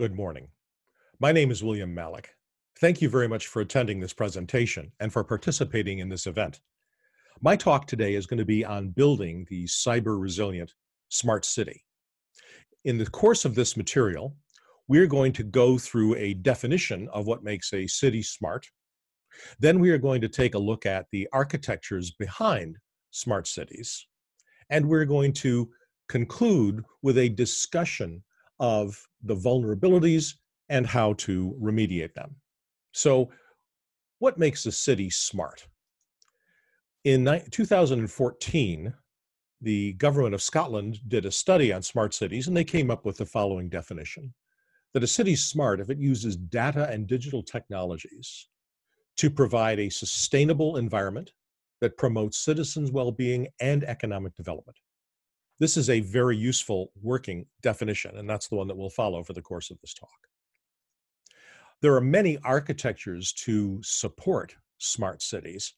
Good morning. My name is William Malik. Thank you very much for attending this presentation and for participating in this event. My talk today is going to be on building the cyber resilient smart city. In the course of this material, we're going to go through a definition of what makes a city smart. Then we are going to take a look at the architectures behind smart cities. And we're going to conclude with a discussion of the vulnerabilities and how to remediate them. So, what makes a city smart? In 2014, the government of Scotland did a study on smart cities and they came up with the following definition that a city's smart if it uses data and digital technologies to provide a sustainable environment that promotes citizens' well being and economic development. This is a very useful working definition, and that's the one that we'll follow for the course of this talk. There are many architectures to support smart cities.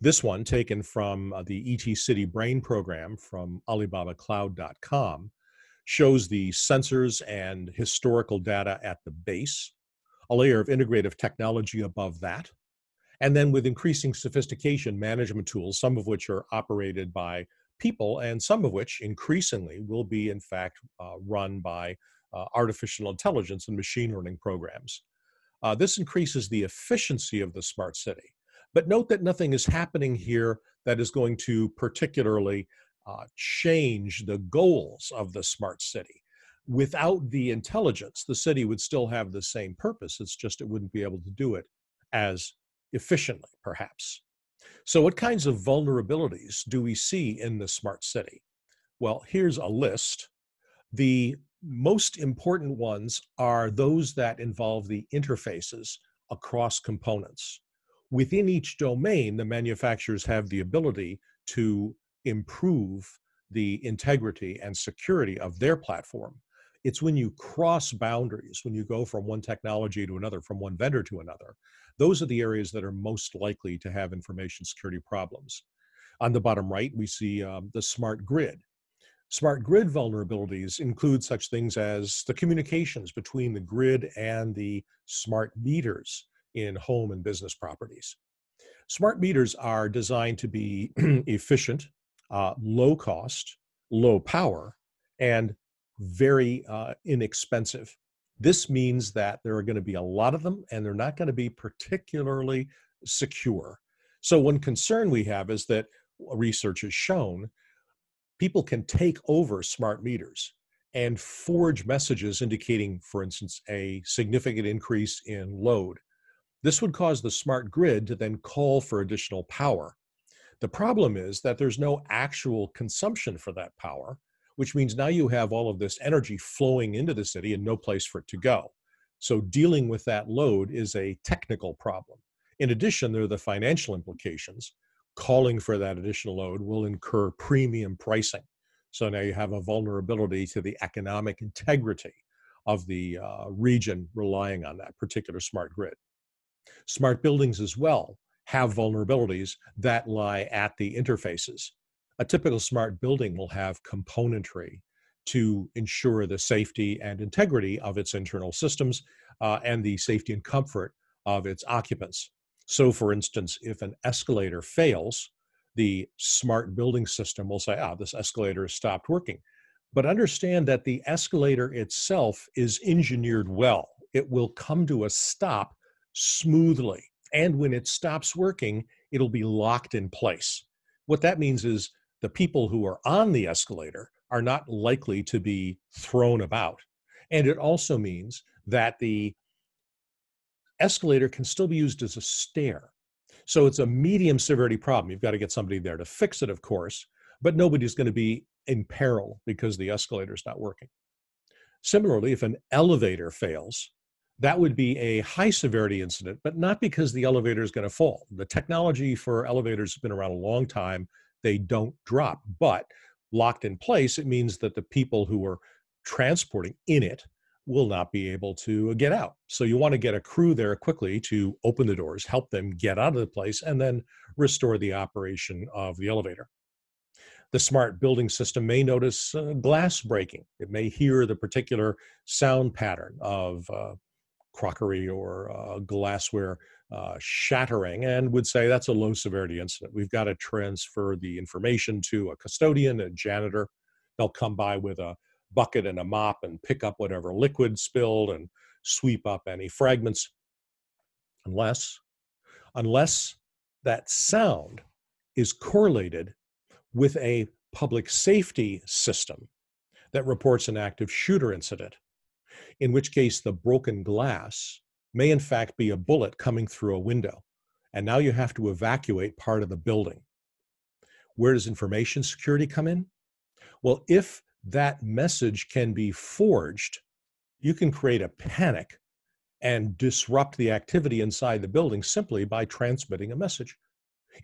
This one, taken from uh, the ET City Brain program from AlibabaCloud.com, shows the sensors and historical data at the base, a layer of integrative technology above that, and then with increasing sophistication, management tools, some of which are operated by people, and some of which increasingly will be, in fact, uh, run by uh, artificial intelligence and machine learning programs. Uh, this increases the efficiency of the smart city. But note that nothing is happening here that is going to particularly uh, change the goals of the smart city. Without the intelligence, the city would still have the same purpose. It's just it wouldn't be able to do it as efficiently, perhaps. So, what kinds of vulnerabilities do we see in the smart city? Well, here's a list. The most important ones are those that involve the interfaces across components. Within each domain, the manufacturers have the ability to improve the integrity and security of their platform. It's when you cross boundaries, when you go from one technology to another, from one vendor to another, those are the areas that are most likely to have information security problems. On the bottom right, we see um, the smart grid. Smart grid vulnerabilities include such things as the communications between the grid and the smart meters in home and business properties. Smart meters are designed to be efficient, uh, low cost, low power, and very uh, inexpensive. This means that there are going to be a lot of them and they're not going to be particularly secure. So, one concern we have is that research has shown people can take over smart meters and forge messages indicating, for instance, a significant increase in load. This would cause the smart grid to then call for additional power. The problem is that there's no actual consumption for that power which means now you have all of this energy flowing into the city and no place for it to go. So dealing with that load is a technical problem. In addition, there are the financial implications. Calling for that additional load will incur premium pricing. So now you have a vulnerability to the economic integrity of the uh, region relying on that particular smart grid. Smart buildings as well have vulnerabilities that lie at the interfaces a typical smart building will have componentry to ensure the safety and integrity of its internal systems uh, and the safety and comfort of its occupants. So, for instance, if an escalator fails, the smart building system will say, ah, this escalator has stopped working. But understand that the escalator itself is engineered well. It will come to a stop smoothly. And when it stops working, it'll be locked in place. What that means is the people who are on the escalator are not likely to be thrown about. And it also means that the escalator can still be used as a stair. So it's a medium severity problem. You've got to get somebody there to fix it, of course, but nobody's going to be in peril because the escalator is not working. Similarly, if an elevator fails, that would be a high severity incident, but not because the elevator is going to fall. The technology for elevators has been around a long time they don't drop. But locked in place, it means that the people who are transporting in it will not be able to get out. So you want to get a crew there quickly to open the doors, help them get out of the place, and then restore the operation of the elevator. The smart building system may notice uh, glass breaking. It may hear the particular sound pattern of uh, crockery or uh, glassware uh, shattering and would say that's a low severity incident. We've got to transfer the information to a custodian, a janitor. They'll come by with a bucket and a mop and pick up whatever liquid spilled and sweep up any fragments. Unless, unless that sound is correlated with a public safety system that reports an active shooter incident, in which case the broken glass may in fact be a bullet coming through a window. And now you have to evacuate part of the building. Where does information security come in? Well, if that message can be forged, you can create a panic and disrupt the activity inside the building simply by transmitting a message.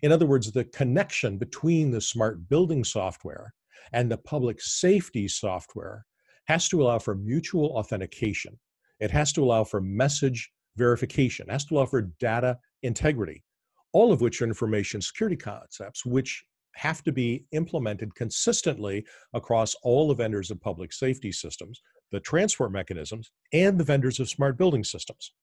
In other words, the connection between the smart building software and the public safety software has to allow for mutual authentication. It has to allow for message verification, has to for data integrity, all of which are information security concepts, which have to be implemented consistently across all the vendors of public safety systems, the transport mechanisms, and the vendors of smart building systems.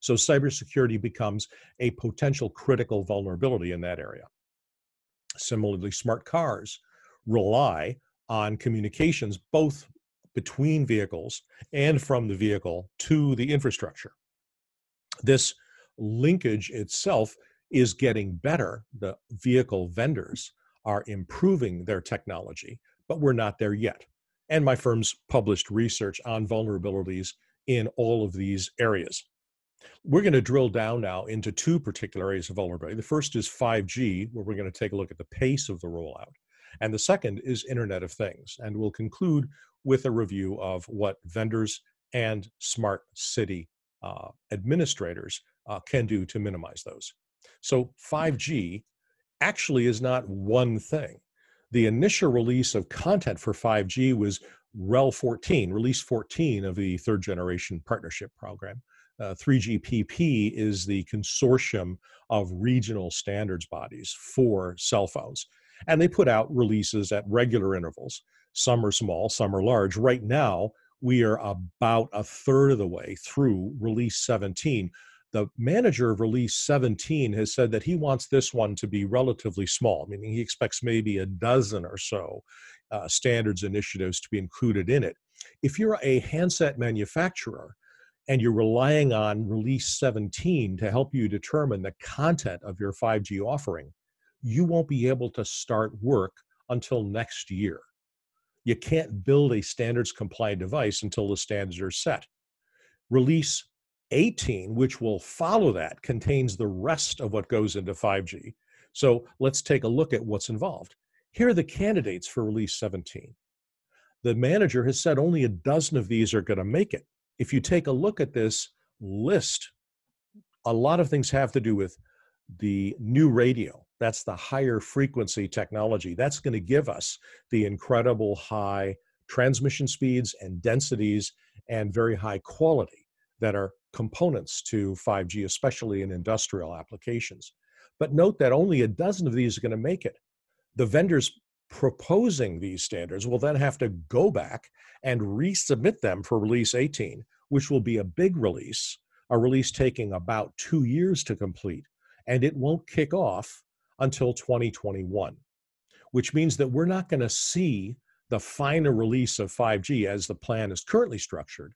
So cybersecurity becomes a potential critical vulnerability in that area. Similarly, smart cars rely on communications both between vehicles and from the vehicle to the infrastructure. This linkage itself is getting better. The vehicle vendors are improving their technology, but we're not there yet. And my firm's published research on vulnerabilities in all of these areas. We're going to drill down now into two particular areas of vulnerability. The first is 5G, where we're going to take a look at the pace of the rollout. And the second is Internet of Things. And we'll conclude with a review of what vendors and smart city uh, administrators uh, can do to minimize those. So 5G actually is not one thing. The initial release of content for 5G was REL 14, release 14 of the third generation partnership program. Uh, 3GPP is the consortium of regional standards bodies for cell phones. And they put out releases at regular intervals. Some are small, some are large. Right now, we are about a third of the way through release 17, the manager of release 17 has said that he wants this one to be relatively small, meaning he expects maybe a dozen or so uh, standards initiatives to be included in it. If you're a handset manufacturer and you're relying on release 17 to help you determine the content of your 5G offering, you won't be able to start work until next year. You can't build a standards compliant device until the standards are set. Release 18, which will follow that, contains the rest of what goes into 5G. So let's take a look at what's involved. Here are the candidates for release 17. The manager has said only a dozen of these are going to make it. If you take a look at this list, a lot of things have to do with the new radio. That's the higher frequency technology. That's going to give us the incredible high transmission speeds and densities and very high quality that are components to 5G, especially in industrial applications. But note that only a dozen of these are going to make it. The vendors proposing these standards will then have to go back and resubmit them for release 18, which will be a big release, a release taking about two years to complete, and it won't kick off until 2021, which means that we're not going to see the final release of 5G as the plan is currently structured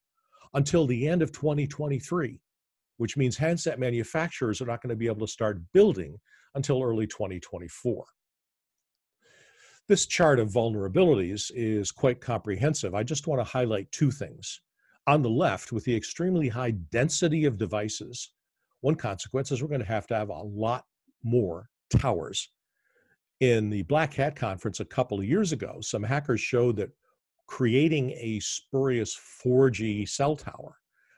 until the end of 2023, which means handset manufacturers are not going to be able to start building until early 2024. This chart of vulnerabilities is quite comprehensive. I just want to highlight two things. On the left, with the extremely high density of devices, one consequence is we're going to have to have a lot more towers. In the Black Hat conference a couple of years ago, some hackers showed that creating a spurious 4G cell tower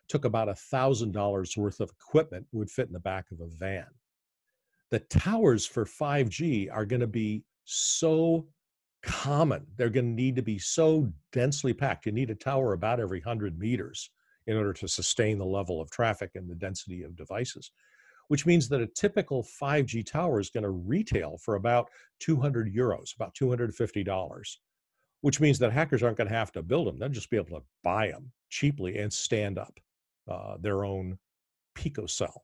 took about $1,000 worth of equipment would fit in the back of a van. The towers for 5G are going to be so common. They're going to need to be so densely packed. You need a tower about every 100 meters in order to sustain the level of traffic and the density of devices. Which means that a typical 5G tower is going to retail for about 200 euros, about $250, which means that hackers aren't going to have to build them. They'll just be able to buy them cheaply and stand up uh, their own picocell.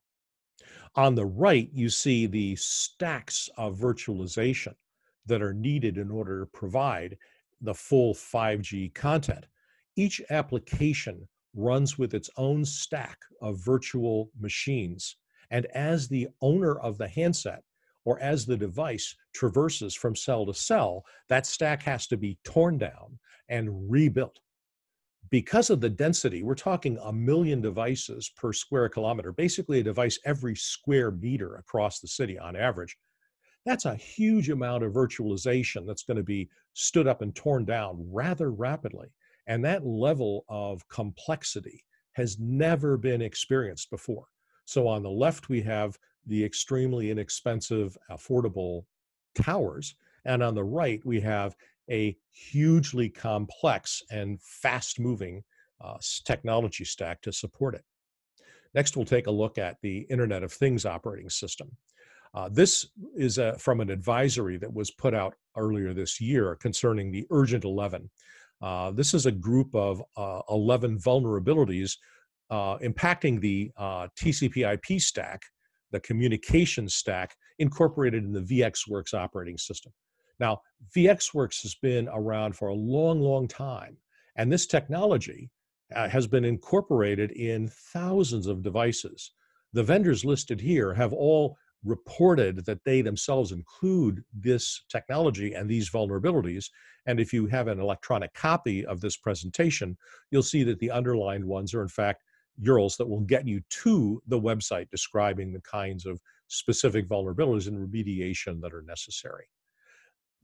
On the right, you see the stacks of virtualization that are needed in order to provide the full 5G content. Each application runs with its own stack of virtual machines. And as the owner of the handset or as the device traverses from cell to cell, that stack has to be torn down and rebuilt. Because of the density, we're talking a million devices per square kilometer, basically a device every square meter across the city on average. That's a huge amount of virtualization that's going to be stood up and torn down rather rapidly. And that level of complexity has never been experienced before. So on the left, we have the extremely inexpensive, affordable towers. And on the right, we have a hugely complex and fast moving uh, technology stack to support it. Next, we'll take a look at the Internet of Things operating system. Uh, this is a, from an advisory that was put out earlier this year concerning the Urgent 11. Uh, this is a group of uh, 11 vulnerabilities uh, impacting the uh, TCP IP stack, the communication stack, incorporated in the VxWorks operating system. Now, VxWorks has been around for a long, long time, and this technology uh, has been incorporated in thousands of devices. The vendors listed here have all reported that they themselves include this technology and these vulnerabilities. And if you have an electronic copy of this presentation, you'll see that the underlined ones are in fact URLs that will get you to the website describing the kinds of specific vulnerabilities and remediation that are necessary.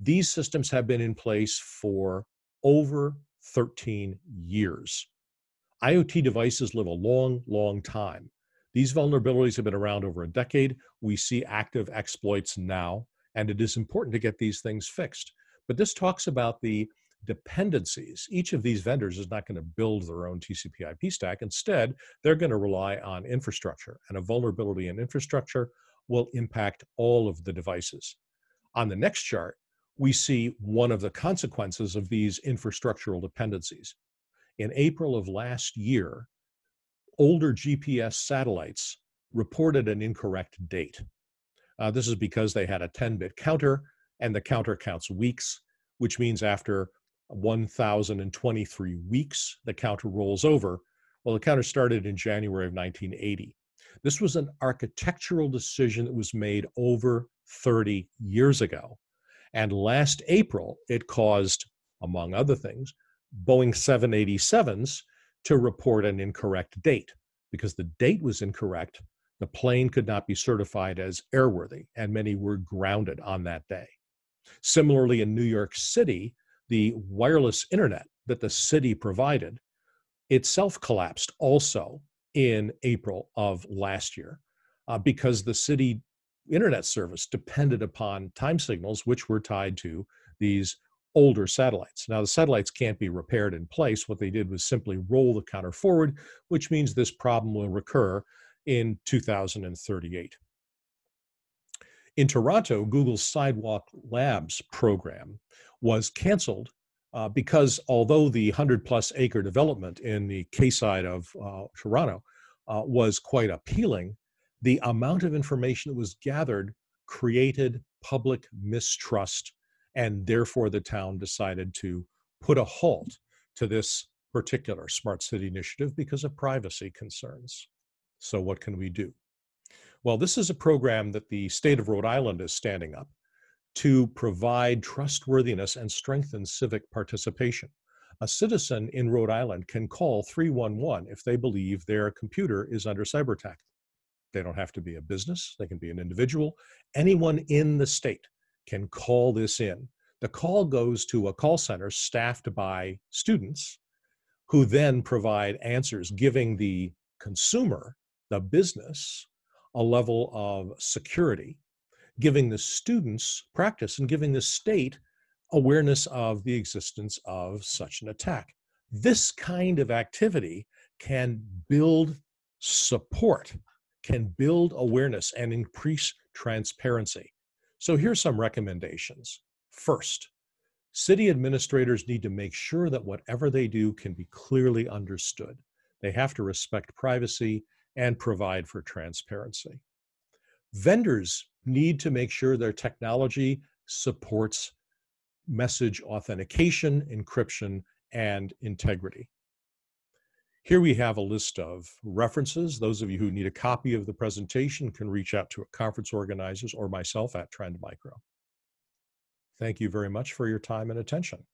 These systems have been in place for over 13 years. IoT devices live a long, long time. These vulnerabilities have been around over a decade. We see active exploits now, and it is important to get these things fixed. But this talks about the dependencies. Each of these vendors is not going to build their own TCP IP stack. Instead, they're going to rely on infrastructure, and a vulnerability in infrastructure will impact all of the devices. On the next chart, we see one of the consequences of these infrastructural dependencies. In April of last year, older GPS satellites reported an incorrect date. Uh, this is because they had a 10 bit counter, and the counter counts weeks, which means after 1,023 weeks, the counter rolls over. Well, the counter started in January of 1980. This was an architectural decision that was made over 30 years ago. And last April, it caused, among other things, Boeing 787s to report an incorrect date. Because the date was incorrect, the plane could not be certified as airworthy, and many were grounded on that day. Similarly, in New York City, the wireless internet that the city provided itself collapsed also in April of last year uh, because the city internet service depended upon time signals, which were tied to these older satellites. Now, the satellites can't be repaired in place. What they did was simply roll the counter forward, which means this problem will recur in 2038. In Toronto, Google's Sidewalk Labs program was canceled uh, because although the 100 plus acre development in the Quayside of uh, Toronto uh, was quite appealing, the amount of information that was gathered created public mistrust and therefore, the town decided to put a halt to this particular smart city initiative because of privacy concerns. So, what can we do? Well, this is a program that the state of Rhode Island is standing up to provide trustworthiness and strengthen civic participation. A citizen in Rhode Island can call 311 if they believe their computer is under cyber attack. They don't have to be a business, they can be an individual. Anyone in the state can call this in. The call goes to a call center staffed by students who then provide answers, giving the consumer, the business, a level of security, giving the students practice, and giving the state awareness of the existence of such an attack. This kind of activity can build support can build awareness and increase transparency. So here's some recommendations. First, city administrators need to make sure that whatever they do can be clearly understood. They have to respect privacy and provide for transparency. Vendors need to make sure their technology supports message authentication, encryption, and integrity. Here we have a list of references. Those of you who need a copy of the presentation can reach out to conference organizers or myself at Trend Micro. Thank you very much for your time and attention.